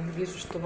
вижу, что